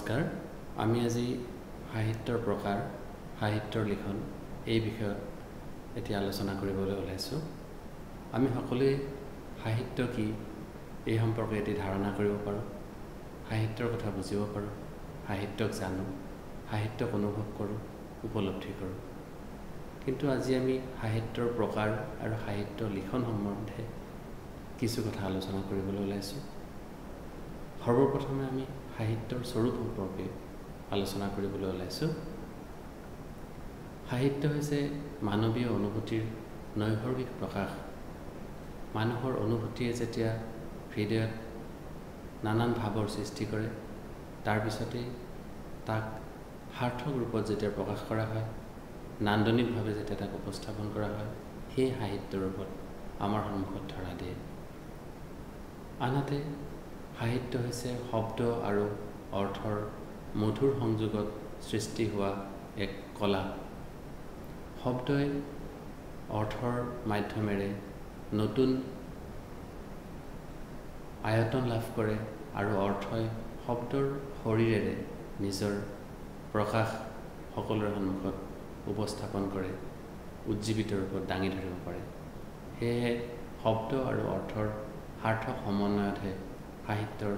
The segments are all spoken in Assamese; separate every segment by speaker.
Speaker 1: নমস্কাৰ। আমি আজি সাহিত্যৰ প্ৰকাৰ সাহিত্যৰ লিখন এই বিষয়ত এতিয়া আলোচনা কৰিবলৈ ওলাইছোঁ। আমি সকলোৱে সাহিত্য কি এই সম্পৰ্কে এটি ধাৰণা কৰিব পাৰোঁ। সাহিত্যৰ কথা বুজিব পাৰোঁ সাহিত্যক জানো সাহিত্যক অনুভৱ কৰোঁ উপলব্ধি কৰোঁ। কিন্তু আজি আমি সাহিত্যৰ প্ৰকাৰ আৰু সাহিত্য লিখন সম্বন্ধে কিছু কথা আলোচনা কৰিবলৈ ওলাইছোঁ। সৰ্বপ্ৰথমে আমি সাহিত্যৰ স্বৰূপ সম্পৰ্কে আলোচনা কৰিবলৈ ওলাইছোঁ। সাহিত্য হৈছে মানৱীয় অনুভূতিৰ নৈসৰ্গিক প্ৰকাশ। মানুহৰ অনুভূতিয়ে যেতিয়া হৃদয়ত নানান ভাৱৰ সৃষ্টি কৰে তাৰপিছতেই তাক সাৰ্থক ৰূপত যেতিয়া প্ৰকাশ কৰা হয় নান্দনিকভাৱে যেতিয়া তাক উপস্থাপন কৰা হয় সেই সাহিত্য ৰূপত আমাৰ সন্মুখত ধৰা দিয়ে। আনহাতে সাহিত্য হৈছে শব্দ আৰু অৰ্থৰ মধুৰ সংযোগত সৃষ্টি হোৱা এক কলা। শব্দই অৰ্থৰ মাধ্যমেৰে নতুন আয়তন লাভ কৰে আৰু অৰ্থই শব্দৰ শৰীৰেৰে নিজৰ প্ৰকাশ সকলোৰে সন্মুখত উপস্থাপন কৰে উজ্জীৱিত ৰূপত দাঙি ধৰিব পাৰে। সেয়েহে শব্দ আৰু অৰ্থৰ সাৰ্থক সমন্বয়তহে সাহিত্যৰ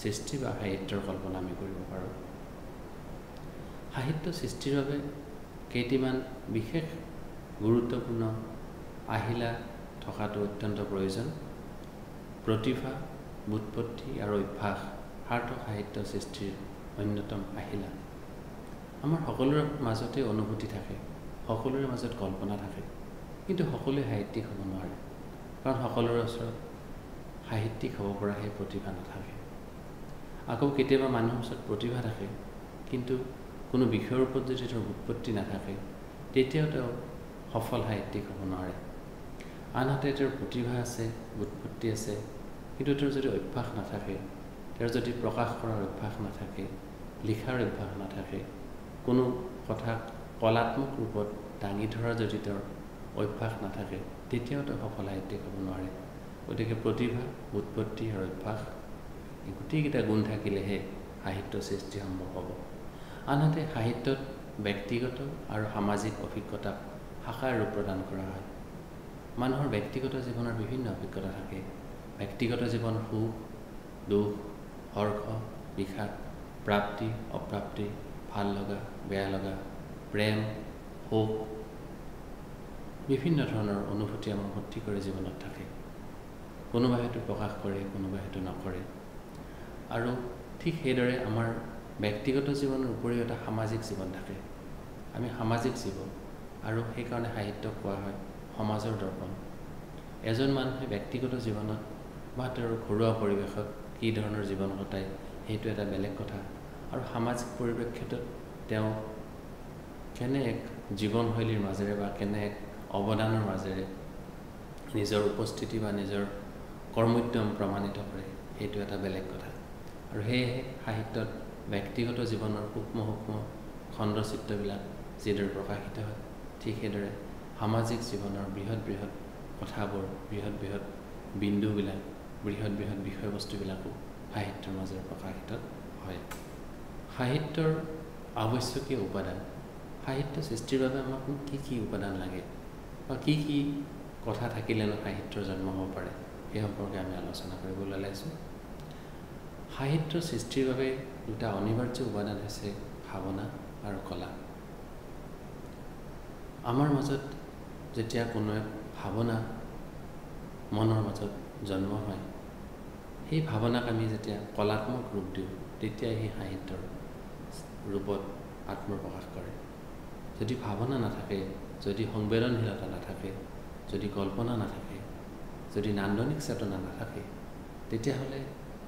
Speaker 1: সৃষ্টি বা সাহিত্যৰ কল্পনা আমি কৰিব পাৰোঁ। সাহিত্য সৃষ্টিৰ বাবে কেইটিমান বিশেষ গুৰুত্বপূৰ্ণ আহিলা থকাটো অত্যন্ত প্ৰয়োজন। প্ৰতিভা বুৎপত্তি আৰু অভ্যাস সাৰ্থক সাহিত্য সৃষ্টিৰ অন্যতম আহিলা। আমাৰ সকলোৰে মাজতে অনুভূতি থাকে সকলোৰে মাজত কল্পনা থাকে কিন্তু সকলোৱে সাহিত্যিক হ'ব নোৱাৰে। কাৰণ সকলোৰে ওচৰত সাহিত্যিক হ'ব পৰা সেই প্ৰতিভা নাথাকে। আকৌ কেতিয়াবা মানুহৰ ওচৰত প্ৰতিভা থাকে কিন্তু কোনো বিষয়ৰ ওপৰত যদি তেওঁৰ উৎপত্তি নাথাকে তেতিয়াও তেওঁ সফল সাহিত্যিক হ'ব নোৱাৰে। আনহাতে তেওঁৰ প্ৰতিভা আছে উৎপত্তি আছে কিন্তু তেওঁৰ যদি অভ্যাস নাথাকে তেওঁৰ যদি প্ৰকাশ কৰাৰ অভ্যাস নাথাকে লিখাৰ অভ্যাস নাথাকে কোনো কথাক কলাত্মক ৰূপত দাঙি ধৰাৰ যদি তেওঁৰ অভ্যাস নাথাকে তেতিয়াও তেওঁ সফল সাহিত্যিক হ'ব নোৱাৰে। গতিকে প্ৰতিভা উৎপত্তি আৰু অভ্যাস এই গোটেইকেইটা গুণ থাকিলেহে সাহিত্য সৃষ্টি সম্ভৱ হ'ব। আনহাতে সাহিত্যত ব্যক্তিগত আৰু সামাজিক অভিজ্ঞতাক শাখাৰ ৰূপ প্ৰদান কৰা হয়। মানুহৰ ব্যক্তিগত জীৱনৰ বিভিন্ন অভিজ্ঞতা থাকে। ব্যক্তিগত জীৱন সুখ দুখ হৰ্ষ বিষাদ প্ৰাপ্তি অপ্ৰাপ্তি ভাল লগা বেয়া লগা প্ৰেম শোক বিভিন্ন ধৰণৰ অনুভূতি আমাৰ ভৰ্তি কৰি জীৱনত থাকে। কোনোবাই সেইটো প্ৰকাশ কৰে কোনোবাই সেইটো নকৰে। আৰু ঠিক সেইদৰে আমাৰ ব্যক্তিগত জীৱনৰ উপৰিও এটা সামাজিক জীৱন থাকে। আমি সামাজিক জীৱ আৰু সেইকাৰণে সাহিত্যক কোৱা হয় সমাজৰ দৰ্পণ। এজন মানুহে ব্যক্তিগত জীৱনত বা তেওঁৰ ঘৰুৱা পৰিৱেশত কি ধৰণৰ জীৱন কটায় সেইটো এটা বেলেগ কথা। আৰু সামাজিক পৰিপ্ৰেক্ষিতত তেওঁ কেনে এক জীৱনশৈলীৰ মাজেৰে বা কেনে এক অৱদানৰ মাজেৰে নিজৰ উপস্থিতি বা নিজৰ কৰ্মোদ্যম প্ৰমাণিত কৰে। সেইটো এটা বেলেগ কথা। আৰু সেয়েহে সাহিত্যত ব্যক্তিগত জীৱনৰ সূক্ষ্ম সূক্ষ্ম খণ্ডচিত্ৰবিলাক যিদৰে প্ৰকাশিত হয় ঠিক সেইদৰে সামাজিক জীৱনৰ বৃহৎ বৃহৎ কথাবোৰ বৃহৎ বৃহৎ বিন্দুবিলাক বৃহৎ বৃহৎ বিষয়বস্তুবিলাকো সাহিত্যৰ মাজেৰে প্ৰকাশিত হয়। সাহিত্যৰ আৱশ্যকীয় উপাদান। সাহিত্য সৃষ্টিৰ বাবে আমাক কি কি উপাদান লাগে? বা কি কি কথা থাকিলেনো সাহিত্যৰ জন্ম হ'ব পাৰে? সেই সম্পৰ্কে আমি আলোচনা কৰিবলৈ ওলাইছোঁ। সাহিত্য সৃষ্টিৰ বাবে দুটা অনিবাৰ্য উপাদান হৈছে ভাৱনা আৰু কলা। আমাৰ মাজত যেতিয়া কোনো এক ভাৱনা মনৰ মাজত জন্ম হয় সেই ভাৱনাক আমি যেতিয়া কলাত্মক ৰূপ দিওঁ তেতিয়া সেই সাহিত্যৰ ৰূপত আত্মপ্ৰকাশ কৰে। যদি ভাৱনা নাথাকে যদি সংবেদনশীলতা নাথাকে যদি কল্পনা নাথাকে যদি নান্দনিক চেতনা নাথাকে তেতিয়াহ'লে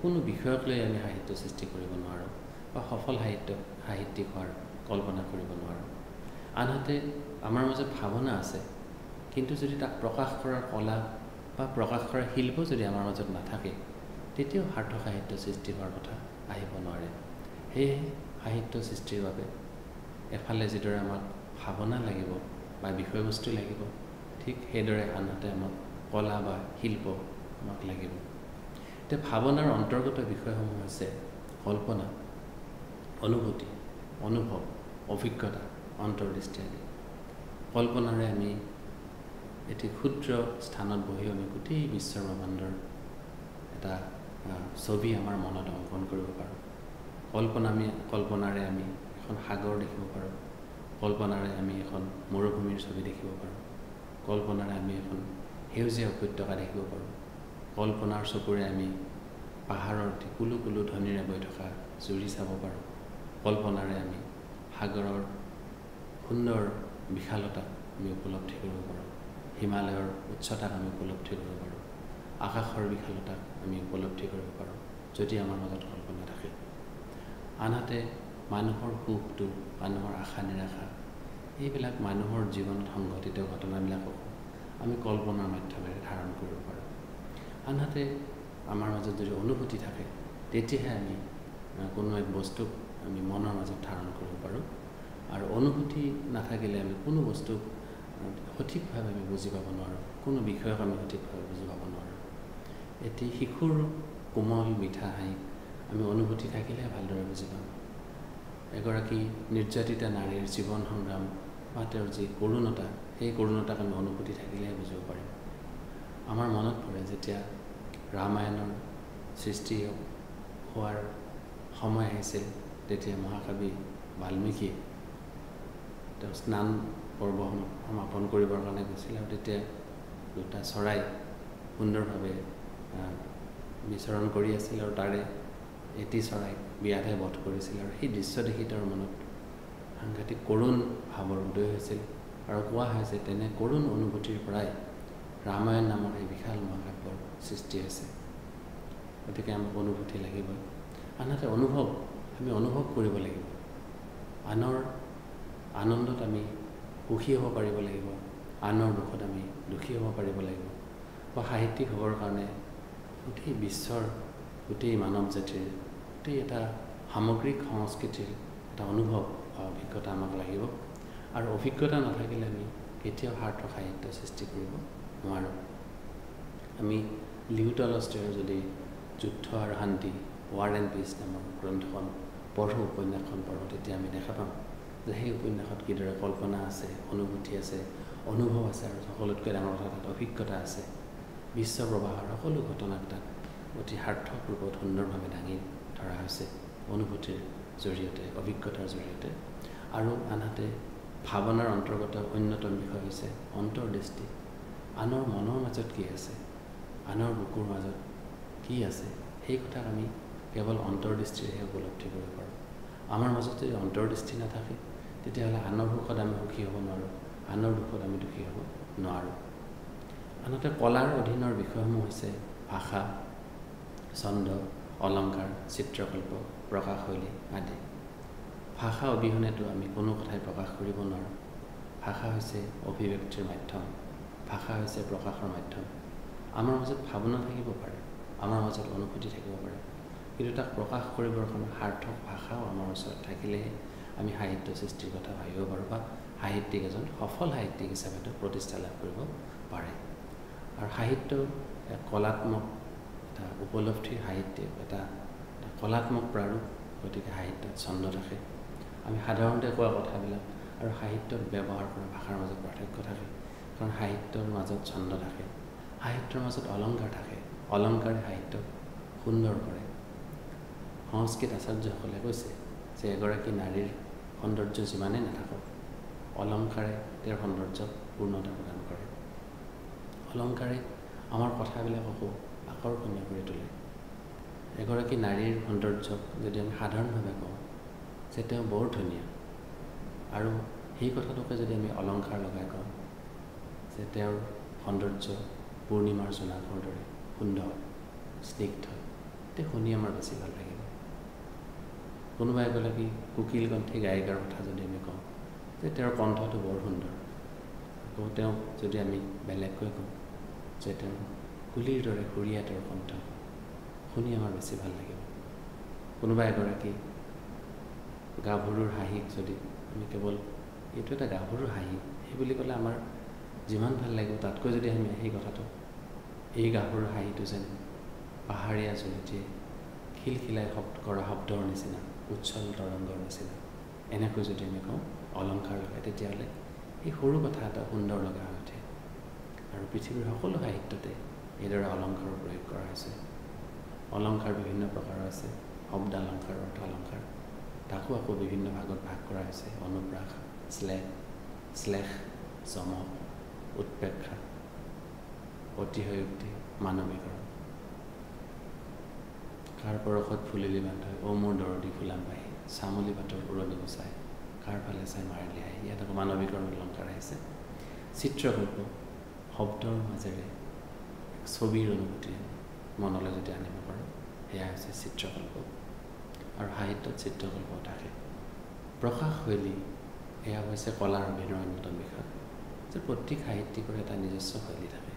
Speaker 1: কোনো বিষয়ক লৈ আমি সাহিত্য সৃষ্টি কৰিব নোৱাৰোঁ বা সফল সাহিত্য সাহিত্যিক হোৱাৰ কল্পনা কৰিব নোৱাৰোঁ। আনহাতে আমাৰ মাজত ভাৱনা আছে কিন্তু যদি তাক প্ৰকাশ কৰাৰ কলা বা প্ৰকাশ কৰাৰ শিল্প যদি আমাৰ মাজত নাথাকে তেতিয়াও সাৰ্থ সাহিত্য সৃষ্টি হোৱাৰ কথা আহিব নোৱাৰে। সেয়েহে সাহিত্য সৃষ্টিৰ বাবে এফালে যিদৰে আমাক ভাৱনা লাগিব বা বিষয়বস্তু লাগিব ঠিক সেইদৰে আনহাতে আমাক কলা বা শিল্প আমাক লাগিব। এতিয়া ভাৱনাৰ অন্তৰ্গত বিষয়সমূহ হৈছে কল্পনা অনুভূতি অনুভৱ অভিজ্ঞতা অন্তৰ্দৃষ্টি আদি কল্পনাৰে আমি এটি ক্ষুদ্ৰ স্থানত বহিও আমি গোটেই বিশ্ব ব্ৰহ্মাণ্ডৰ এটা ছবি আমাৰ মনত অংকন কৰিব পাৰোঁ। কল্পনা আমি কল্পনাৰে আমি এখন সাগৰ দেখিব পাৰোঁ। কল্পনাৰে আমি এখন মৰুভূমিৰ ছবি দেখিব পাৰোঁ। কল্পনাৰে আমি এখন সেউজীয়া উপত্যকা দেখিব পাৰোঁ। কল্পনাৰ চকুৰে আমি পাহাৰৰ কুলো কুলো ধ্বনিৰে বৈ থকা জুৰি চাব পাৰোঁ। কল্পনাৰে আমি সাগৰৰ সুন্দৰ বিশালতাক আমি উপলব্ধি কৰিব পাৰোঁ। হিমালয়ৰ উচ্চতাক আমি উপলব্ধি কৰিব পাৰোঁ। আকাশৰ বিশালতাক আমি উপলব্ধি কৰিব পাৰোঁ যদি আমাৰ মাজত কল্পনা থাকে। আনহাতে মানুহৰ সুখ দুখ মানুহৰ আশা নিৰাশা এইবিলাক মানুহৰ জীৱনত সংঘটিত ঘটনাবিলাককো আমি কল্পনাৰ মাধ্যমেৰে ধাৰণ কৰিব পাৰোঁ। আনহাতে আমাৰ মাজত যদি অনুভূতি থাকে তেতিয়াহে আমি কোনো এক বস্তুক আমি মনৰ মাজত ধাৰণ কৰিব পাৰোঁ। আৰু অনুভূতি নাথাকিলে আমি কোনো বস্তুক সঠিকভাৱে আমি বুজি পাব নোৱাৰোঁ। কোনো বিষয়ক আমি সঠিকভাৱে বুজি পাব নোৱাৰোঁ। এটি শিশুৰ কোমল মিঠা হাঁহি আমি অনুভূতি থাকিলেহে ভালদৰে বুজি পাম। এগৰাকী নিৰ্যাতিতা নাৰীৰ জীৱন সংগ্ৰাম বা তেওঁৰ যি কৰুণতা সেই কৰুণতাক আমি অনুভূতি থাকিলেহে বুজিব পাৰিম। আমাৰ মনত পৰে যেতিয়া ৰামায়ণৰ সৃষ্টি হোৱাৰ সময় আহিছিল তেতিয়া মহাকবি বাল্মীকিয়ে তেওঁ স্নান পৰ্ব সমাপন কৰিবৰ কাৰণে গৈছিল আৰু তেতিয়া দুটা চৰাই সুন্দৰভাৱে বিচৰণ কৰি আছিল আৰু তাৰে এটি চৰাইক বিয়াতহে বধ কৰিছিল আৰু সেই দৃশ্য দেখি তেওঁৰ মনত সাংঘাতিক কৰুণ ভাৱৰ উদয় হৈছিল। আৰু কোৱা হয় যে তেনে কৰুণ অনুভূতিৰ পৰাই ৰামায়ণ নামৰ এই বিশাল মহাকাব্যৰ সৃষ্টি হৈছে। গতিকে আমাক অনুভূতি লাগিবই আনহাতে অনুভৱ আমি অনুভৱ কৰিব লাগিব। আনৰ আনন্দত আমি সুখী হ'ব পাৰিব লাগিব। আনৰ দুখত আমি দুখী হ'ব পাৰিব লাগিব। বা সাহিত্যিক হ'বৰ কাৰণে গোটেই বিশ্বৰ গোটেই মানৱ জাতিৰ গোটেই এটা সামগ্ৰিক সংস্কৃতিৰ এটা অনুভৱ বা অভিজ্ঞতা আমাক লাগিব। আৰু অভিজ্ঞতা নাথাকিলে আমি কেতিয়াও সাৰ্থক সাহিত্য সৃষ্টি কৰিব নোৱাৰোঁ। আমি লিউ টলষ্টয়ৰ যদি যুদ্ধ আৰু শান্তি ৱাৰ এণ্ড পিচ নামৰ গ্ৰন্থখন পঢ়োঁ উপন্যাসখন পঢ়োঁ তেতিয়া আমি দেখা পাম যে সেই উপন্যাসত কিদৰে কল্পনা আছে অনুভূতি আছে অনুভৱ আছে আৰু সকলোতকৈ ডাঙৰ কথা তাত অভিজ্ঞতা আছে। বিশ্ব প্ৰবাহৰ সকলো ঘটনাক তাত অতি সাৰ্থক ৰূপত সুন্দৰভাৱে দাঙি ধৰা হৈছে অনুভূতিৰ জৰিয়তে অভিজ্ঞতাৰ জৰিয়তে। আৰু আনহাতে ভাৱনাৰ অন্তৰ্গত অন্যতম বিষয় হৈছে অন্তৰ্দৃষ্টি। আনৰ মনৰ মাজত কি আছে? আনৰ বুকুৰ মাজত কি আছে? সেই কথাক আমি কেৱল অন্তৰ্দৃষ্টিৰেহে উপলব্ধি কৰিব পাৰোঁ। আমাৰ মাজত যদি অন্তৰ্দৃষ্টি নাথাকে তেতিয়াহ'লে আনৰ সুখত আমি সুখী হ'ব নোৱাৰোঁ। আনৰ দুখত আমি দুখী হ'ব নোৱাৰোঁ। আনহাতে কলাৰ অধীনৰ বিষয়সমূহ হৈছে ভাষা ছন্দ অলংকাৰ চিত্ৰকল্প প্ৰকাশশৈলী আদি। ভাষা অবিহনেতো আমি কোনো কথাই প্ৰকাশ কৰিব নোৱাৰোঁ। ভাষা হৈছে অভিব্যক্তিৰ মাধ্যম। ভাষা হৈছে প্ৰকাশৰ মাধ্যম। আমাৰ মাজত ভাৱনা থাকিব পাৰে আমাৰ মাজত অনুভূতি থাকিব পাৰে। কিন্তু তাক প্ৰকাশ কৰিবৰ কাৰণে সাৰ্থক ভাষাও আমাৰ ওচৰত থাকিলেহে আমি সাহিত্য সৃষ্টিৰ কথা ভাবিব পাৰোঁ বা সাহিত্যিক এজন সফল সাহিত্যিক হিচাপেতো প্ৰতিষ্ঠা লাভ কৰিব পাৰে। আৰু সাহিত্য কলাত্মক এটা উপলব্ধিৰ সাহিত্যিক এটা কলাত্মক প্ৰাৰূপ গতিকে সাহিত্যত ছন্দ থাকে। আমি সাধাৰণতে কোৱা কথাবিলাক আৰু সাহিত্যত ব্যৱহাৰ কৰা ভাষাৰ মাজত পাৰ্থক্য থাকে। কাৰণ সাহিত্যৰ মাজত ছন্দ থাকে। সাহিত্যৰ মাজত অলংকাৰ থাকে। অলংকাৰে সাহিত্যক সুন্দৰ কৰে। সংস্কৃত আচাৰ্যসকলে কৈছে যে এগৰাকী নাৰীৰ সৌন্দৰ্য যিমানেই নাথাকক অলংকাৰে তেওঁৰ সৌন্দৰ্যক পূৰ্ণতা প্ৰদান কৰে। অলংকাৰে আমাৰ কথাবিলাককো আকৰ্ষণীয় কৰি তোলে। এগৰাকী নাৰীৰ সৌন্দৰ্যক যদি আমি সাধাৰণভাৱে কওঁ যে তেওঁ বৰ ধুনীয়া। আৰু সেই কথাটোকে যদি আমি অলংকাৰ লগাই কওঁ যে তেওঁৰ সৌন্দৰ্য পূৰ্ণিমাৰ জোনাকৰ দৰে সুন্দৰ স্নিগ্ধ তেতিয়া শুনি আমাৰ বেছি ভাল লাগিব। কোনোবা এগৰাকী কুকিল কণ্ঠী গায়িকাৰ কথা যদি আমি কওঁ যে তেওঁৰ কণ্ঠটো বৰ সুন্দৰ আকৌ তেওঁক যদি আমি বেলেগকৈ কওঁ যে তেওঁ কুলিৰ দৰে সুৰীয়া তেওঁৰ কণ্ঠ শুনি আমাৰ বেছি ভাল লাগিব। কোনোবা এগৰাকী গাভৰুৰ হাঁহিক যদি আমি কেৱল এইটো এটা গাভৰুৰ হাঁহি সেই বুলি ক'লে আমাৰ যিমান ভাল লাগিব তাতকৈ যদি আমি সেই কথাটো এই গাভৰুৰ হাঁহিটো যেন পাহাৰীয়া জুলুকিয়ে খিলখিলাই শব্দ কৰা শব্দৰ নিচিনা উচ্ছল তৰংগৰ নিচিনা এনেকৈ যদি আমি কওঁ অলংকাৰ লগাই তেতিয়াহ'লে এই সৰু কথা এটা সুন্দৰ লগা হৈ উঠে। আৰু পৃথিৱীৰ সকলো সাহিত্যতে এইদৰে অলংকাৰৰ প্ৰয়োগ কৰা হৈছে। অলংকাৰ বিভিন্ন প্ৰকাৰৰ আছে শব্দালংকাৰ অৰ্থালংকাৰ তাকো আকৌ বিভিন্ন ভাগত ভাগ কৰা হৈছে অনুপ্ৰাস শ্লেষ শ্লেষ চমক উৎপ্ৰেক্ষা অতিশয়োক্তি মানৱীকৰণ কাৰ পৰশত ফুলিলি বান্ধ অ মোৰ দৰদি ফুলাম পাহি চামলি বাটৰ উৰণি গুচাই কাৰ ফালে চাই মাৰিলি আহি ইয়াত আকৌ মানৱীকৰণ অলংকাৰ আহিছে চিত্ৰকল্প শব্দৰ মাজেৰে ছবিৰ অনুভূতি মনলৈ যদি আনিব পাৰোঁ সেয়া হৈছে চিত্ৰকল্প আৰু সাহিত্যত চিত্ৰকল্প থাকে প্ৰকাশ শৈলী এয়া হৈছে কলাৰ অভিনয়ৰ অন্যতম বিষয় যে প্ৰত্যেক সাহিত্যিকৰে এটা নিজস্ব শৈলী থাকে।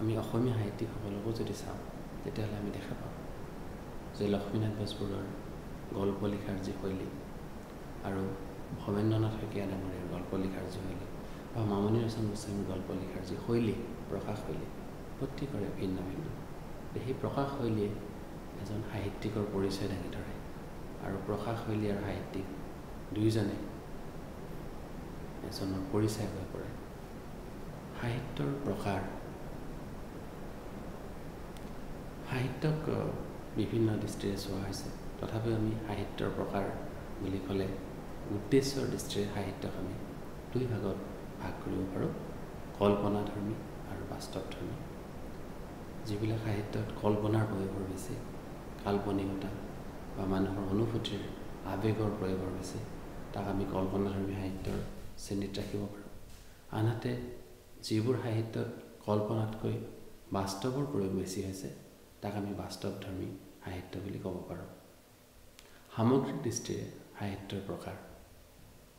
Speaker 1: আমি অসমীয়া সাহিত্যিকসকলকো যদি চাওঁ তেতিয়াহ'লে আমি দেখা পাওঁ যে লক্ষ্মীনাথ বেজবৰুৱাৰ গল্প লিখাৰ যি শৈলী আৰু ভৱেন্দ্ৰনাথ শইকীয়া ডাঙৰীয়াৰ গল্প লিখাৰ যি শৈলী বা মামণি ৰচন গোস্বামীৰ গল্প লিখাৰ যি শৈলী প্ৰকাশ শৈলী প্ৰত্যেকৰে ভিন্ন ভিন্ন। সেই প্ৰকাশ শৈলীয়ে এজন সাহিত্যিকৰ পৰিচয় দাঙি ধৰে। আৰু প্ৰকাশ শৈলী আৰু সাহিত্যিক দুয়োজনে এজনৰ পৰিচয় হৈ পৰে। সাহিত্যৰ প্ৰকাৰ সাহিত্যক বিভিন্ন দৃষ্টিৰে চোৱা হৈছে। তথাপিও আমি সাহিত্যৰ প্ৰকাৰ বুলি ক'লে উদ্দেশ্যৰ দৃষ্টিৰে সাহিত্যক আমি দুই ভাগত ভাগ কৰিব পাৰোঁ। কল্পনাধৰ্মী আৰু বাস্তৱধৰ্মী। যিবিলাক সাহিত্যত কল্পনাৰ প্ৰয়োগৰ বেছি কাল্পনিকতা। বা মানুহৰ অনুভূতিৰ আৱেগৰ প্ৰয়োগৰ বেছি তাক আমি কল্পনাধৰ্মী সাহিত্যৰ শ্ৰেণীত ৰাখিব পাৰোঁ। আনহাতে যিবোৰ সাহিত্যত কল্পনাতকৈ বাস্তৱৰ প্ৰয়োগ বেছি হৈছে তাক আমি বাস্তৱধৰ্মী সাহিত্য বুলি ক'ব পাৰোঁ। সামগ্ৰিক দৃষ্টিৰে সাহিত্যৰ প্ৰকাৰ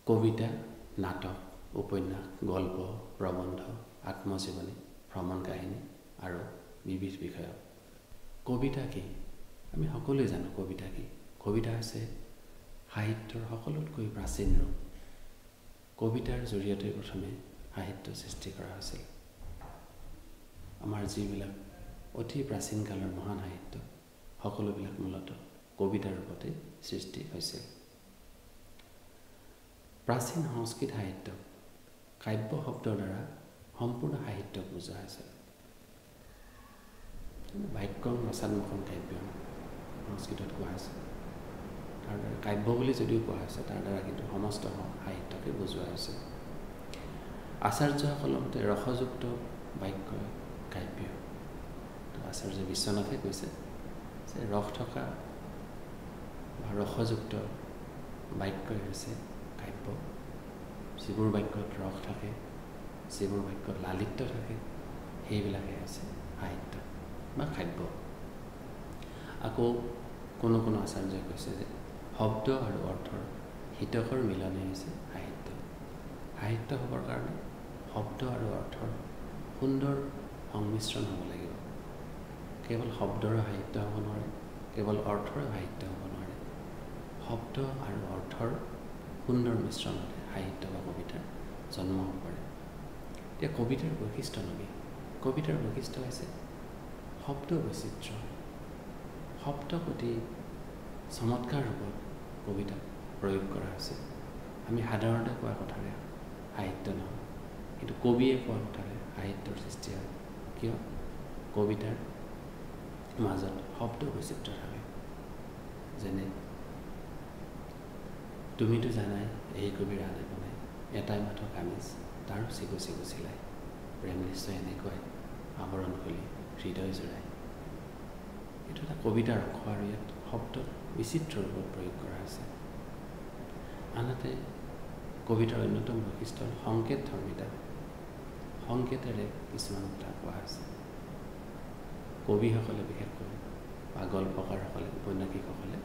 Speaker 1: কবিতা নাটক উপন্যাস গল্প প্ৰবন্ধ আত্মজীৱনী ভ্ৰমণ কাহিনী আৰু বিবিধ বিষয়ক। কবিতা কি? আমি সকলোৱে জানো কবিতা কি। কবিতা হৈছে সাহিত্যৰ সকলোতকৈ প্ৰাচীন ৰূপ। কবিতাৰ জৰিয়তে প্ৰথমে সাহিত্য সৃষ্টি কৰা হৈছিল। আমাৰ যিবিলাক অতি প্ৰাচীন কালৰ মহান সাহিত্য সকলোবিলাক মূলতঃ কবিতাৰ ৰূপতে সৃষ্টি হৈছিল। প্ৰাচীন সংস্কৃত সাহিত্য কাব্য শব্দৰ দ্বাৰা সম্পূৰ্ণ সাহিত্যক বুজোৱা হৈছিল। বাক্যম ৰচাত্মকম কাব্য সংস্কৃতত কোৱা হৈছে। তাৰ দ্বাৰা কাব্য বুলি যদিও কোৱা হৈছে তাৰ দ্বাৰা কিন্তু সমস্ত সাহিত্যকে বুজোৱা হৈছে। আচাৰ্যসকলৰ মতে ৰসযুক্ত বাক্য কাব্য। আচাৰ্য বিশ্বনাথে কৈছে যে ৰস থকা বা ৰসযুক্ত বাক্যই হৈছে কাব্য। যিবোৰ বাক্যত ৰস থাকে যিবোৰ বাক্যত লালিত্য থাকে সেইবিলাকে হৈছে সাহিত্য বা কাব্য। আকৌ কোনো কোনো আচাৰ্যই কৈছে যে শব্দ আৰু অৰ্থৰ হিতকৰ মিলনে হৈছে সাহিত্য। সাহিত্য হ'বৰ কাৰণে শব্দ আৰু অৰ্থৰ সুন্দৰ সংমিশ্ৰণ হ'ব লাগিব। কেৱল শব্দৰ সাহিত্য হ'ব নোৱাৰে কেৱল অৰ্থৰ সাহিত্য হ'ব নোৱাৰে। শব্দ আৰু অৰ্থৰ সুন্দৰ মিশ্ৰণতে সাহিত্য বা কবিতাৰ জন্ম হ'ব পাৰে। এতিয়া কবিতাৰ বৈশিষ্ট্য নবী। কবিতাৰ বৈশিষ্ট্য হৈছে শব্দ বৈচিত্ৰ অতি চমৎকাৰ ৰূপত কবিতাত প্ৰয়োগ কৰা হৈছে। আমি সাধাৰণতে কোৱা কথাৰে সাহিত্য নহয় কিন্তু কবিয়ে কোৱা কথাৰে সাহিত্যৰ সৃষ্টি হয়। কিয়? কবিতাৰ মাজত শব্দ বৈচিত্ৰ থাকে। যেনে তুমিতো জানাই এই কবিৰ আনে বনাই এটাই মাথো কামিজ তাৰো চিগু চিগু চিলাই। প্ৰেম নিশ্চয় এনেকুৱাই আৱৰণ খুলি হৃদয় জোৰাই। এইটো এটা কবিতাৰ অংশ আৰু ইয়াত শব্দ বিচিত্ৰ ৰূপত প্ৰয়োগ কৰা হৈছে। আনহাতে কবিতাৰ অন্যতম বৈশিষ্ট্য সংকেত ধৰ্মিতা। সংকেতেৰে কিছুমান কথা কোৱা হৈছে। কবিসকলে বিশেষকৈ বা গল্পকাৰসকলে উপন্যাসিকসকলে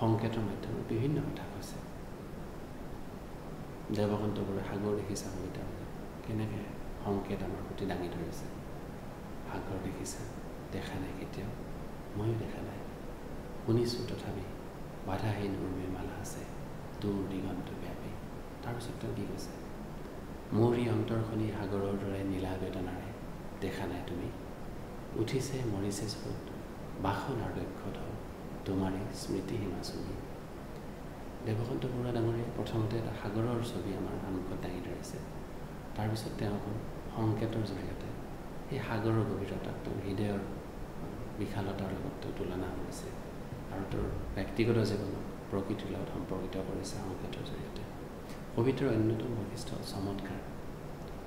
Speaker 1: সংকেতৰ মাধ্যমত বিভিন্ন কথা কৈছে। দেৱকান্ত বৰুৱাই সাগৰ দেখিছা কবিতা কেনেকৈ সংকেত আমাৰ প্ৰতি দাঙি ধৰিছে। সাগৰ দেখিছা। দেখা নাই কেতিয়াও। ময়ো দেখা নাই। শুনিছোঁ তথাপি বাধাহীন উৰ্মিৰ মালা আছে দূৰ দিগন্ত ব্যাপী। তাৰপিছত তেওঁ কি কৈছে? মোৰ এই অন্তৰখনি সাগৰৰ দৰে নীলা বেদনাৰে দেখা নাই তুমি। উঠিছে মৰিছে স্ফুট বাসনাৰ দক্ষত তোমাৰে স্মৃতি হিমাচনী দেৱকান্ত বৰুৱা ডাঙৰীয়াই প্ৰথমতে এটা সাগৰৰ ছবি আমাৰ সন্মুখত দাঙি ধৰিছে। তাৰপিছত তেওঁ সংকেতৰ জৰিয়তে সেই সাগৰৰ গভীৰতাক তেওঁৰ হৃদয়ৰ বিশালতাৰ লগত তেওঁ তুলনা কৰিছে আৰু তেওঁৰ ব্যক্তিগত জীৱনক প্ৰকৃতিৰ লগত সম্পৰ্কিত কৰিছে সংকেতৰ জৰিয়তে। কবিতাৰ অন্যতম বৈশিষ্ট্য চমৎকাৰ।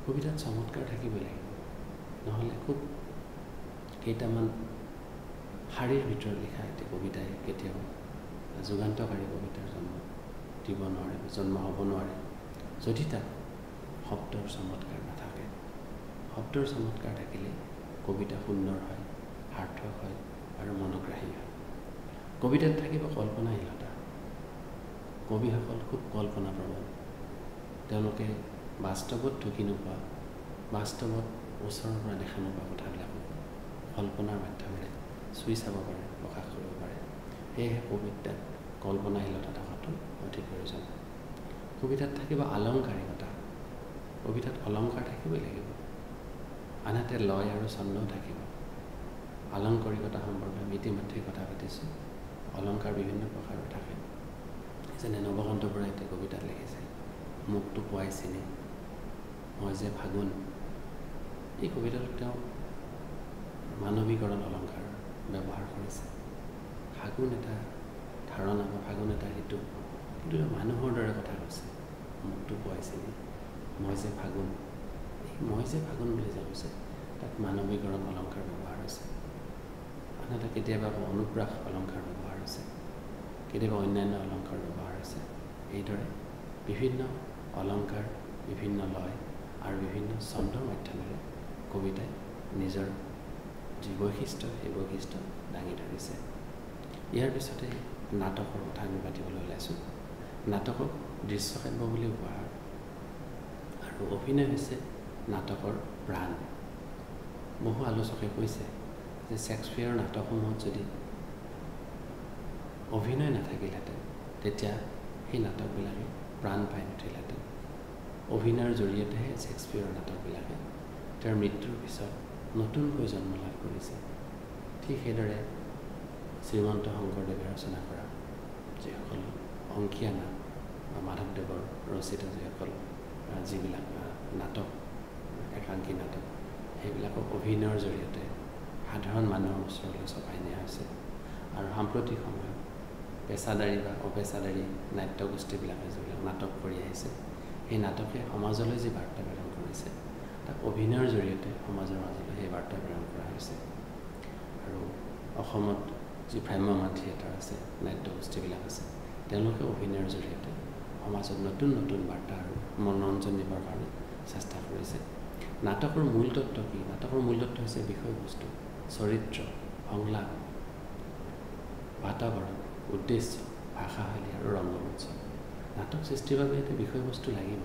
Speaker 1: কবিতাত চমৎকাৰ থাকিবই লাগিব। নহ'লে খুব কেইটামান শাৰীৰ ভিতৰত লিখা এটি কবিতাই কেতিয়াও যুগান্তকাৰী কবিতাৰ জন্ম দিব নোৱাৰে জন্ম হ'ব নোৱাৰে। যদি তাত শব্দৰ চমৎকাৰ নাথাকে শব্দৰ চমৎকাৰ থাকিলে কবিতা সুন্দৰ হয়। সাৰ্থক হয় আৰু মনোগ্ৰাহী হয়। কবিতাত থাকিব কল্পনাশীলতা কবিসকল খুব কল্পনাপ্ৰবণ তেওঁলোকে বাস্তৱত ঢুকি নোপোৱা বাস্তৱত ওচৰৰ পৰা দেখা নোপোৱা কথাবিলাকক কল্পনাৰ মাধ্যমেৰে চুই চাব পাৰে প্ৰকাশ কৰিব পাৰে। সেয়েহে কবিতাত কল্পনাশীলতা থকাটো অধিক প্ৰয়োজন। কবিতাত থাকিব আলংকাৰিকতা কবিতাত অলংকাৰ থাকিবই লাগিব। আনহাতে লয় আৰু ছন্দও থাকিব। আলংকাৰিকতা সম্পৰ্কে আমি ইতিমধ্যে কথা পাতিছোঁ। অলংকাৰ বিভিন্ন প্ৰকাৰৰ থাকে যেনে নৱকান্ত বৰাই এতিয়া কবিতাত লিখিছে মোকতো পোৱাই চিনি মই যে ফাগুন। এই কবিতাটোত তেওঁ মানৱীকৰণ অলংকাৰ ব্যৱহাৰ কৰিছে। ফাগুন এটা ধাৰণা বা ফাগুন এটা ঋতু কিন্তু মানুহৰ দৰে কথা কৈছে মোকতো পোৱাই চিনি মই যে ফাগুন। এই মই যে ফাগুন বুলি যে কৈছে তাত মানৱীকৰণ অলংকাৰ ব্যৱহাৰ হৈছে। আনহাতে কেতিয়াবা অনুপ্ৰাস অলংকাৰ ব্যৱহাৰ হৈছে কেতিয়াবা অন্যান্য অলংকাৰ ব্যৱহাৰ হৈছে এইদৰে বিভিন্ন অলংকাৰ বিভিন্ন লয় আৰু বিভিন্ন ছন্দৰ মাধ্যমেৰে কবিতাই নিজৰ যি বৈশিষ্ট্য সেই বৈশিষ্ট্য দাঙি ধৰিছে। ইয়াৰ পিছতে নাটকৰ কথা আমি পাতিবলৈ ওলাইছোঁ। নাটকক দৃশ্যকাব্য বুলিও কোৱা হয়। আৰু অভিনয় হৈছে নাটকৰ প্ৰাণ। বহু আলোচকে কৈছে যে ছেক্সপিয়াৰৰ নাটকসমূহত যদি অভিনয় নাথাকিলহেঁতেন তেতিয়া সেই নাটকবিলাকে প্ৰাণ পাই নুঠিলহেঁতেন। অভিনয়ৰ জৰিয়তেহে ছেক্সপিয়াৰৰ নাটকবিলাকে তেওঁৰ মৃত্যুৰ পিছত নতুনকৈ জন্ম লাভ কৰিছে। ঠিক সেইদৰে শ্ৰীমন্ত শংকৰদেৱে ৰচনা কৰা যিসকল অংকীয়া নাট বা মাধৱদেৱৰ ৰচিত যিসকল যিবিলাক নাটক একাংকী নাটক সেইবিলাকক অভিনয়ৰ জৰিয়তে সাধাৰণ মানুহৰ ওচৰলৈ চপাই নিয়া হৈছে। আৰু সাম্প্ৰতিক সময়ত পেচাদাৰী বা অপেচাদাৰী নাট্যগোষ্ঠীবিলাকে যিবিলাক নাটক কৰি আহিছে সেই নাটকে সমাজলৈ যি বাৰ্তা প্ৰেৰণ কৰিছে তাক অভিনয়ৰ জৰিয়তে সমাজৰ মাজলৈ সেই বাৰ্তা প্ৰেৰণ কৰা হৈছে। আৰু অসমত যি ভ্ৰাম্যমান থিয়েটাৰ আছে নাট্যগোষ্ঠীবিলাক আছে তেওঁলোকে অভিনয়ৰ জৰিয়তে সমাজত নতুন নতুন বাৰ্তা আৰু মনোৰঞ্জন দিবৰ কাৰণে চেষ্টা কৰিছে। নাটকৰ মূল তত্ত্ব কি? নাটকৰ মূল তত্ত্ব হৈছে বিষয়বস্তু। চৰিত্ৰ সংলাপ বাতাবৰণ উদ্দেশ্য ভাষাশৈলী আৰু ৰংগমঞ্চ। নাটক সৃষ্টিৰ বাবে এটা বিষয়বস্তু লাগিব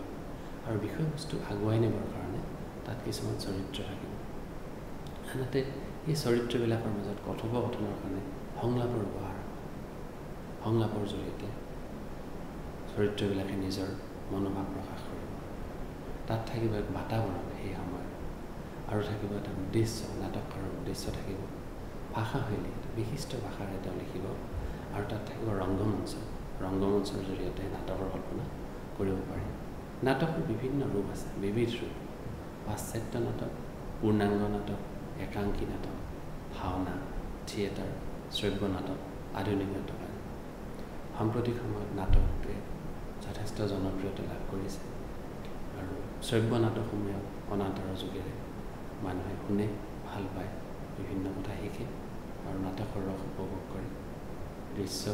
Speaker 1: আৰু বিষয়বস্তু আগুৱাই নিবৰ কাৰণে তাত কিছুমান চৰিত্ৰ থাকিব। আনহাতে এই চৰিত্ৰবিলাকৰ মাজত কথোপকথনৰ কাৰণে সংলাপৰ ব্যৱহাৰ সংলাপৰ জৰিয়তে চৰিত্ৰবিলাকে নিজৰ মনোভাৱ প্ৰকাশ কৰিব। তাত থাকিব এক বাতাবৰণ সেই সময়ত। আৰু থাকিব এটা উদ্দেশ্য নাটককাৰৰ উদ্দেশ্য থাকিব। ভাষাশৈলী এটা বিশিষ্ট ভাষাৰে তেওঁ লিখিব আৰু তাত থাকিব ৰংগমঞ্চ। ৰংগমঞ্চৰ জৰিয়তে নাটকৰ কল্পনা কৰিব পাৰি। নাটকৰ বিভিন্ন ৰূপ আছে বিবিধ ৰূপ। পাশ্চাত্য নাটক পূৰ্ণাংগ নাটক একাংকী নাটক ভাওনা থিয়েটাৰ শ্ৰব্য নাটক আধুনিক নাটক আদি। সাম্প্ৰতিক সময়ত নাটকটোৱে যথেষ্ট জনপ্ৰিয়তা লাভ কৰিছে। আৰু শ্ৰব্য নাটকসমূহে অনাদৰৰ যোগেৰে মানুহে শুনে ভাল পায় বিভিন্ন কথা শিকে আৰু নাটকৰ ৰস উপভোগ কৰে। দৃশ্য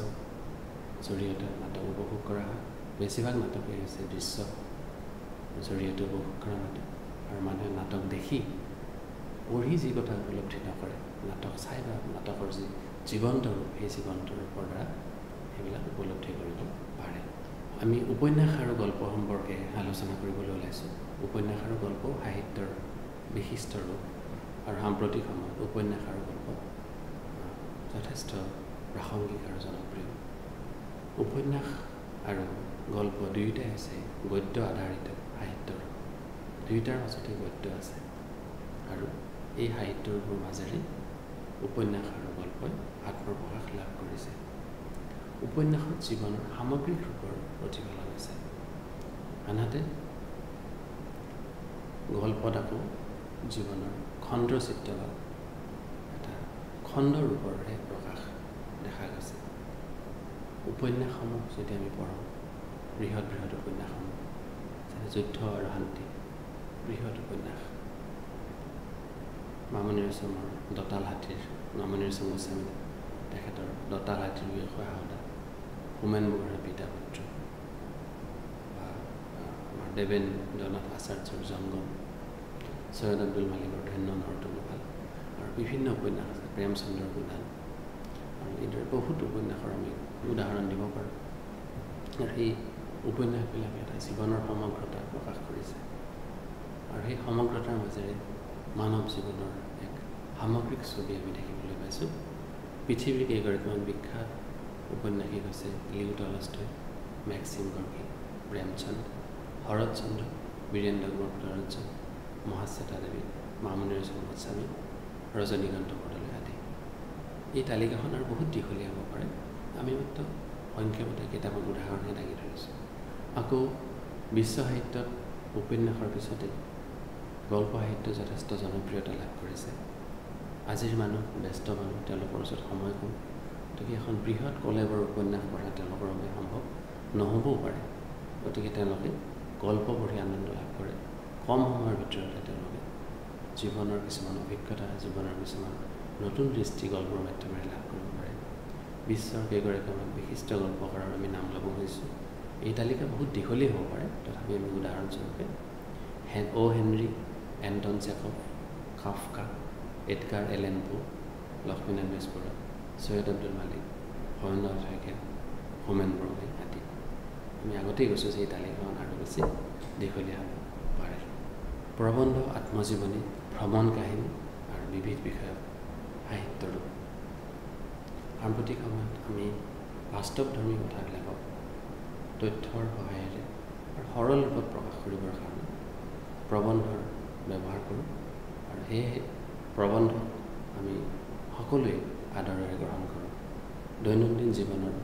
Speaker 1: জৰিয়তে নাটক উপভোগ কৰা হয়। বেছিভাগ নাটকেই হৈছে দৃশ্য জৰিয়তে উপভোগ কৰা নাটক। আৰু মানুহে নাটক দেখি পঢ়ি যি কথা উপলব্ধি নকৰে নাটক চাই বা নাটকৰ যি জীৱন্ত ৰূপ সেই জীৱন্ত ৰূপৰ দ্বাৰা সেইবিলাক উপলব্ধি কৰিব পাৰে। আমি উপন্যাস আৰু গল্প সম্পৰ্কে আলোচনা কৰিবলৈ ওলাইছোঁ। উপন্যাস আৰু গল্প সাহিত্যৰ বিশিষ্ট ৰূপ আৰু সাম্প্ৰতিক সময়ত উপন্যাস আৰু গল্প। যথেষ্ট প্ৰাসংগিক আৰু জনপ্ৰিয়। উপন্যাস আৰু গল্প দুয়োটাই হৈছে গদ্য আধাৰিত সাহিত্যৰ। দুয়োটাৰ মাজতে গদ্য আছে। আৰু এই সাহিত্যৰবোৰ মাজেৰে উপন্যাস আৰু গল্পই আত্মপ্ৰকাশ লাভ কৰিছে। উপন্যাসত জীৱনৰ সামগ্ৰিক ৰূপৰ প্ৰতিফলন হৈছে আনহাতে গল্পত আকৌ জীৱনৰ খণ্ড চিত্ৰ বা এটা খণ্ড ৰূপৰহে প্ৰকাশ দেখা গৈছে। উপন্যাসসমূহ যদি আমি পঢ়োঁ বৃহৎ বৃহৎ উপন্যাসসমূহ যেনে যুদ্ধ আৰু শান্তি বৃহৎ উপন্যাস। মামণি ৰয়ছমৰ দতাল হাতীৰ মামণি ৰয়ছম গোস্বামী তেখেতৰ দতাল হাতীৰ বিষয়ে সদা হোমেন বৰুৱাৰ পিতা পুত্ৰ বা আমাৰ দেৱেন্দ্ৰনাথ আচাৰ্যৰ জংগম। চৈয়দ আব্দুল মালিকৰ ধন্য নৰ্তনোপাল আৰু বিভিন্ন উপন্যাস আছে প্ৰেমচন্দ্ৰৰ গোদান আৰু এইদৰে বহুত উপন্যাসৰ আমি উদাহৰণ দিব পাৰোঁ আৰু সেই উপন্যাসবিলাকে এটা জীৱনৰ সমগ্ৰতা প্ৰকাশ কৰিছে আৰু সেই সমগ্ৰতাৰ মাজেৰে মানৱ জীৱনৰ এক সামগ্ৰিক ছবি আমি দেখিবলৈ পাইছোঁ পৃথিৱীৰ কেইগৰাকীমান বিখ্যাত উপন্যাসিক হৈছে Leo Tolstoy Maxim Gorky Premchand Saratchandra Birendra গুপ্তৰাজ্য Mahasweta Devi Mamoni Raisom Goswami Rajanikanta Bordoloi আদি এই তালিকাখন আৰু বহুত দীঘলীয়া হ'ব পাৰে আমি মাত্ৰ সংক্ষেপতে কেইটামান উদাহৰণহে দাঙি ধৰিছোঁ আকৌ বিশ্ব সাহিত্যত উপন্যাসৰ পিছতে গল্প সাহিত্য যথেষ্ট জনপ্ৰিয়তা লাভ কৰিছে আজিৰ মানুহ ব্যস্ত মানুহ তেওঁলোকৰ ওচৰত সময় কম গতিকে এখন বৃহৎ কলেবৰ উপন্যাস পঢ়া তেওঁলোকৰ বাবে সম্ভৱ নহ'বও পাৰে গতিকে তেওঁলোকে গল্প পঢ়ি আনন্দ লাভ কৰে কম সময়ৰ ভিতৰতে তেওঁলোকে জীৱনৰ কিছুমান অভিজ্ঞতা জীৱনৰ কিছুমান নতুন দৃষ্টি গল্পৰ মাধ্যমেৰে লাভ কৰিব পাৰে। বিশ্বৰ কেইগৰাকীমান বিশিষ্ট গল্পকাৰৰ আমি নাম ল'ব খুজিছোঁ এই তালিকা বহুত দীঘলীয়া হ'ব পাৰে। তথাপি আমি উদাহৰণস্বৰূপে হেন O' Henry Anton Chekhov Kafka Edgar Allan Poe Lakshminath Bezbaroa Syed Abdul Malik Harendra Saikia Homen Borgohain আদি। আমি আগতেই কৈছোঁ যে এই তালিকাখন আৰু বেছি দীঘলীয়া হ'ব। প্ৰবন্ধ আত্মজীৱনী ভ্ৰমণ কাহিনী আৰু বিবিধ বিষয়ক সাহিত্যৰো সাম্প্ৰতিক সময়ত আমি বাস্তৱধৰ্মী কথাবিলাকক তথ্যৰ সহায়েৰে আৰু সৰল ৰূপত প্ৰকাশ কৰিবৰ কাৰণে প্ৰবন্ধৰ ব্যৱহাৰ কৰোঁ আৰু সেয়েহে প্ৰবন্ধ আমি সকলোৱে আদৰেৰে গ্ৰহণ কৰোঁ। দৈনন্দিন জীৱনৰ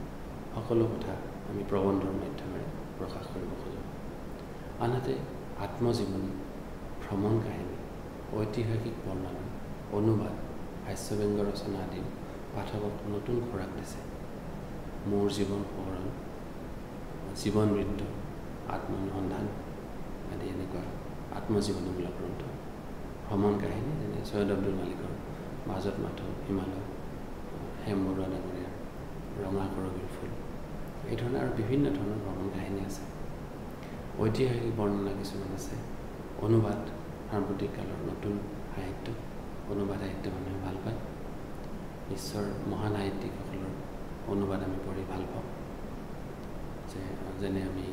Speaker 1: সকলো কথা আমি প্ৰবন্ধৰ মাধ্যমেৰে প্ৰকাশ কৰিব খোজোঁ। আনহাতে আত্মজীৱনী ভ্ৰমণ কাহিনী ঐতিহাসিক বৰ্ণনা অনুবাদ হাস্যব্যংগ ৰচনা আদি পাঠকক নতুন খোৰাক দিছে। মোৰ জীৱন সোঁৱৰণ জীৱন নৃত্য আত্মনুসন্ধান আদি এনেকুৱা আত্মজীৱনীমূলক গ্ৰন্থ। ভ্ৰমণ কাহিনী যেনে চৈয়দ আব্দুল মালিকৰ মাজত মাথো হিমালয় হেম বৰুৱা ডাঙৰীয়াৰ ৰঙা কৰবীৰ ফুল এই ধৰণৰ আৰু বিভিন্ন ধৰণৰ ভ্ৰমণ কাহিনী আছে। ঐতিহাসিক বৰ্ণনা কিছুমান আছে অনুবাদ সাম্প্ৰতিক কালৰ নতুন সাহিত্য অনুবাদ সাহিত্য মানুহে ভাল পায়। বিশ্বৰ মহান সাহিত্যিকসকলৰ অনুবাদ আমি পঢ়ি ভাল পাওঁ। যে যেনে আমি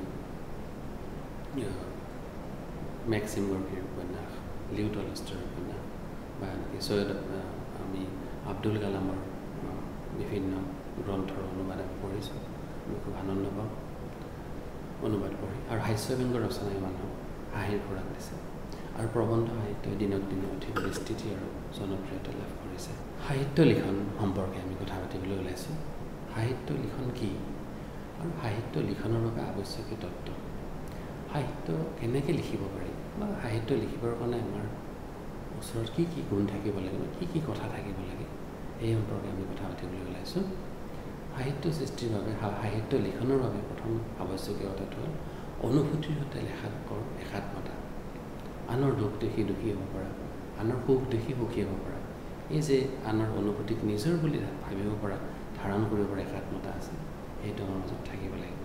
Speaker 1: মেক্সিম গৰ্গীৰ উপন্যাস লিউ টলষ্টৰ উপন্যাস বা এনেকৈ চৈয়দ আমি আব্দুল কালামৰ বিভিন্ন গ্ৰন্থৰ অনুবাদ আমি পঢ়িছোঁ। আমি খুব আনন্দ পাওঁ। অনুবাদ পঢ়ি। আৰু হাস্যব্যংগ ৰচনাই মানুহক হাঁহিৰ খোৰাক দিছে। আৰু প্ৰবন্ধ সাহিত্যই দিনক দিনে অধিক বিস্তৃতি আৰু জনপ্ৰিয়তা লাভ কৰিছে। সাহিত্য লিখন সম্পৰ্কে আমি কথা পাতিবলৈ ওলাইছোঁ। সাহিত্য লিখন কি? আৰু সাহিত্য লিখনৰ বাবে আৱশ্যকীয় তত্ত্ব? সাহিত্য কেনেকৈ লিখিব পাৰি? বা সাহিত্য লিখিবৰ কাৰণে আমাৰ ওচৰত কি কি গুণ থাকিব লাগে বা কি কি কথা থাকিব লাগে? এই সম্পৰ্কে আমি কথা পাতিবলৈ ওলাইছোঁ। সাহিত্য সৃষ্টিৰ বাবে সাহিত্য লিখনৰ বাবে প্ৰথম আৱশ্যকীয় কথাটো হ'ল অনুভূতিৰ সৈতে লেখাকৰ একাত্মতা। আনৰ দুখ দেখি দুখী হ'ব পৰা আনৰ সুখ দেখি সুখী হ'ব পৰা। এই যে আনৰ অনুভূতিক নিজৰ বুলি ভাবিব পৰা ধাৰণ কৰিব পৰা একাত্মতা আছে সেইটো আমাৰ মাজত থাকিব লাগিব।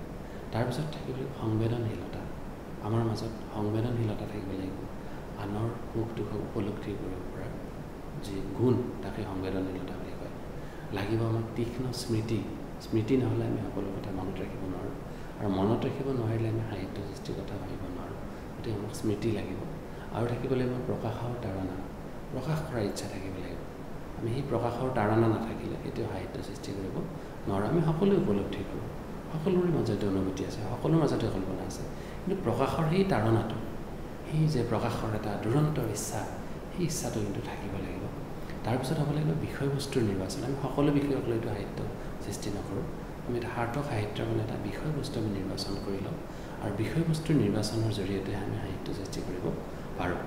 Speaker 1: তাৰপিছত থাকিব লাগিব সংবেদনশীলতা। আমাৰ মাজত সংবেদনশীলতা থাকিব লাগিব। আনৰ সুখ দুখক উপলব্ধি কৰিব পৰা যি গুণ তাকে সংবেদনশীলতা বুলি কয়। লাগিব আমাক তীক্ষ্ণ স্মৃতি। স্মৃতি নহ'লে আমি সকলো কথা মনত ৰাখিব নোৱাৰোঁ। আৰু মনত ৰাখিব নোৱাৰিলে আমি সাহিত্য সৃষ্টিৰ কথা ভাবিব নোৱাৰোঁ। গতিকে আমাক স্মৃতি লাগিব। আৰু থাকিব লাগিব প্ৰকাশৰ তাৰণা প্ৰকাশ কৰাৰ ইচ্ছা থাকিব লাগিব। আমি সেই প্ৰকাশৰ তাৰণা নাথাকিলে কেতিয়াও সাহিত্য সৃষ্টি কৰিব নোৱাৰোঁ। আমি সকলোৱে উপলব্ধি কৰোঁ। সকলোৰে মাজতে অনুভূতি আছে সকলোৰে মাজতে কল্পনা আছে। কিন্তু প্ৰকাশৰ সেই তাৰণাটো সেই যে প্ৰকাশৰ এটা দুৰন্তৰ ইচ্ছা সেই ইচ্ছাটো কিন্তু থাকিব লাগিব। তাৰপিছত হ'ব লাগিব বিষয়বস্তুৰ নিৰ্বাচন। আমি সকলো বিষয়ক লৈতো সাহিত্য সৃষ্টি নকৰোঁ। আমি এটা সাৰ্থক সাহিত্যৰ মানে এটা বিষয়বস্তু আমি নিৰ্বাচন কৰি লওঁ। আৰু বিষয়বস্তুৰ নিৰ্বাচনৰ জৰিয়তে আমি সাহিত্য সৃষ্টি কৰিব পাৰোঁ।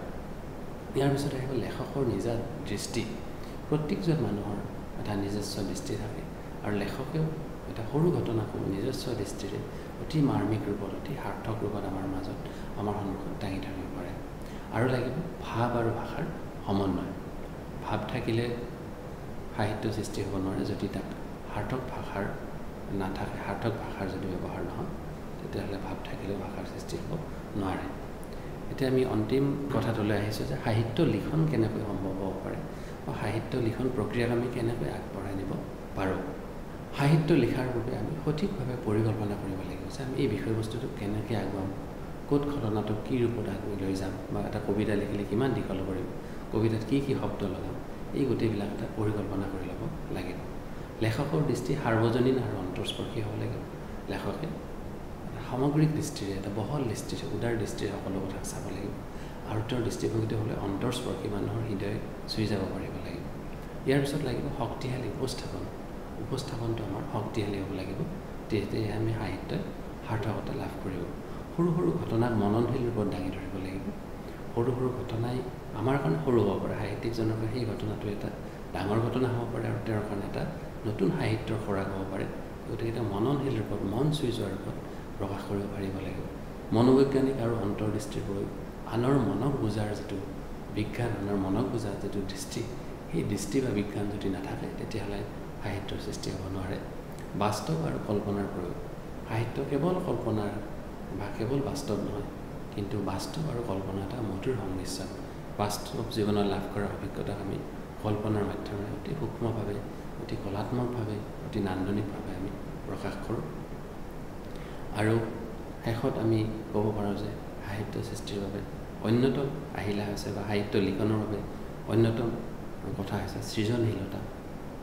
Speaker 1: ইয়াৰ পিছত আহিব লেখকৰ নিজা দৃষ্টি। প্ৰত্যেকজন মানুহৰ এটা নিজস্ব দৃষ্টি থাকে আৰু লেখকেও এটা সৰু ঘটনাকো নিজস্ব দৃষ্টিৰে অতি মাৰ্মিক ৰূপত অতি সাৰ্থক ৰূপত আমাৰ মাজত আমাৰ সন্মুখত দাঙি ধৰিব পাৰে। আৰু লাগিব ভাৱ আৰু ভাষাৰ সমন্বয়। ভাৱ থাকিলে সাহিত্য সৃষ্টি হ'ব নোৱাৰে যদি তাক সাৰ্থক ভাষাৰ নাথাকে সাৰ্থক ভাষাৰ যদি ব্যৱহাৰ নহয় তেতিয়াহ'লে ভাৱ থাকিলেও ভাষাৰ সৃষ্টি হ'ব নোৱাৰে। এতিয়া আমি অন্তিম কথাটোলৈ আহিছোঁ যে সাহিত্য লিখন কেনেকৈ সম্ভৱ হ'ব পাৰে? বা সাহিত্য লিখন প্ৰক্ৰিয়াক আমি কেনেকৈ আগবঢ়াই নিব পাৰোঁ? সাহিত্য লিখাৰ বাবে আমি সঠিকভাৱে পৰিকল্পনা কৰিব লাগিব যে আমি এই বিষয়বস্তুটো কেনেকৈ আগুৱাম? ক'ত ঘটনাটোক কি ৰূপত আগুৱাই লৈ যাম? বা এটা কবিতা লিখিলে কিমান দীঘল কৰিম? কবিতাত কি কি শব্দ লগাম? এই গোটেইবিলাক এটা পৰিকল্পনা কৰি ল'ব লাগিব। লেখকৰ দৃষ্টি সাৰ্বজনীন আৰু অন্তঃস্পৰ্শী হ'ব লাগিব। লেখকে সামগ্ৰিক দৃষ্টিৰে এটা বহল দৃষ্টিৰে উদাৰ দৃষ্টিৰে সকলো কথাক চাব লাগিব। আৰু তেওঁৰ দৃষ্টিভংগীটো হ'লে অন্তৰস্পৰ্শী মানুহৰ হৃদয় চুই যাব পাৰিব লাগিব। ইয়াৰ পিছত লাগিব শক্তিশালী উপস্থাপন। উপস্থাপনটো আমাৰ শক্তিশালী হ'ব লাগিব। তেতিয়াহে আমি সাহিত্যই সাৰ্থকতা লাভ কৰিব। সৰু সৰু ঘটনাক মননশীল ৰূপত দাঙি ধৰিব লাগিব। সৰু সৰু ঘটনাই আমাৰ কাৰণে সৰু হ'ব পাৰে। সাহিত্যিকজনৰ কাৰণে সেই ঘটনাটো এটা ডাঙৰ ঘটনা হ'ব পাৰে আৰু তেওঁৰ কাৰণে এটা নতুন সাহিত্যৰ খোৰাক হ'ব পাৰে। গতিকে এটা মননশীল ৰূপত মন চুই যোৱাৰ ৰূপত প্ৰকাশ কৰিব পাৰিব লাগিব। মনোবৈজ্ঞানিক আৰু অন্তৰ্দৃষ্টিৰ প্ৰয়োগ আনৰ মনক বুজাৰ যিটো বিজ্ঞান আনৰ মনক বুজাৰ যিটো দৃষ্টি সেই দৃষ্টি বা বিজ্ঞান যদি নাথাকে তেতিয়াহ'লে সাহিত্যৰ সৃষ্টি হ'ব নোৱাৰে। বাস্তৱ আৰু কল্পনাৰ প্ৰয়োগ। সাহিত্য কেৱল কল্পনাৰ বা কেৱল বাস্তৱ নহয় কিন্তু বাস্তৱ আৰু কল্পনা এটা মধুৰ সংমিশ্ৰণ। বাস্তৱ জীৱনত লাভ কৰা অভিজ্ঞতাক আমি কল্পনাৰ মাধ্যমেৰে অতি সূক্ষ্মভাৱে অতি কলাত্মকভাৱে অতি নান্দনিকভাৱে আমি প্ৰকাশ কৰোঁ। আৰু শেষত আমি ক'ব পাৰোঁ যে সাহিত্য সৃষ্টিৰ বাবে অন্যতম আহিলা হৈছে বা সাহিত্য লিখনৰ বাবে অন্যতম কথা হৈছে সৃজনশীলতা।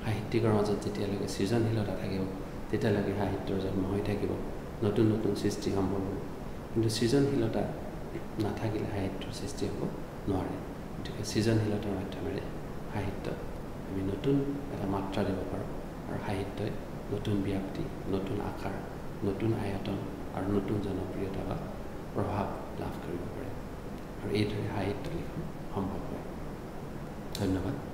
Speaker 1: সাহিত্যিকৰ মাজত যেতিয়ালৈকে সৃজনশীলতা থাকিব তেতিয়ালৈকে সাহিত্যৰ জন্ম হৈ থাকিব নতুন নতুন সৃষ্টি সম্ভৱ হ'ব। কিন্তু সৃজনশীলতা নাথাকিলে সাহিত্যৰ সৃষ্টি হ'ব নোৱাৰে। গতিকে সৃজনশীলতাৰ মাধ্যমেৰে সাহিত্যত আমি নতুন এটা মাত্ৰা দিব পাৰোঁ আৰু সাহিত্যই নতুন ব্যাপ্তি নতুন আকাৰ নতুন আয়তন আৰু নতুন জনপ্ৰিয়তা বা প্ৰভাৱ লাভ কৰিব পাৰে। আৰু এইদৰে সাহিত্য লিখন সম্ভৱ হয়। ধন্যবাদ।